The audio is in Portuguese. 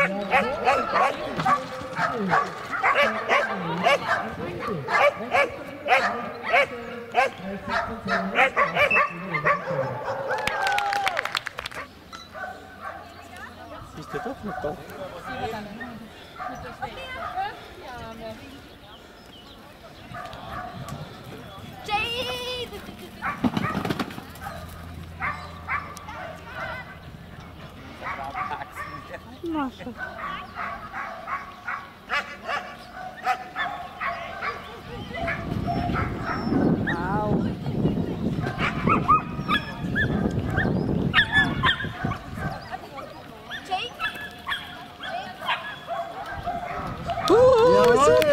Siehst du doch noch da? Ja, Nossa. Au. Jade! Uh!